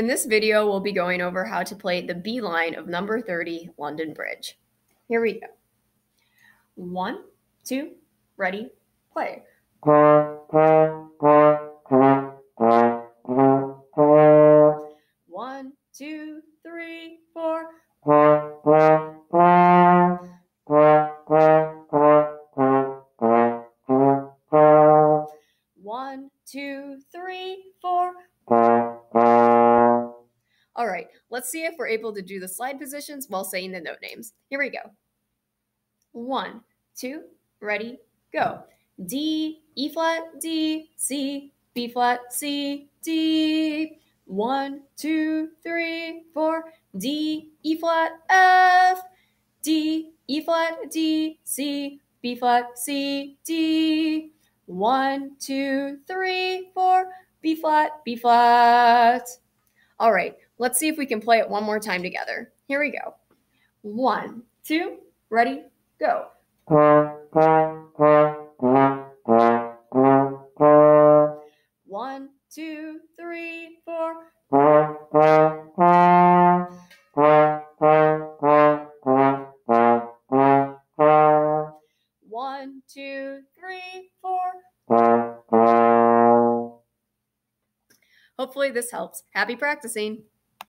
In this video, we'll be going over how to play the B line of number 30 London Bridge. Here we go. One, two, ready, play. One, two, three, four. One, two, three, four. Right, let's see if we're able to do the slide positions while saying the note names. Here we go. One, two, ready, go. D, E flat, D, C, B flat, C, D. One, two, three, four. D, E flat, F, D, E flat, D, C, B flat, C, D. One, two, three, four. B flat, B flat. All right, let's see if we can play it one more time together. Here we go. One, two, ready, go. One, two, three, four. One, two, three, four. Hopefully, this helps. Happy practicing.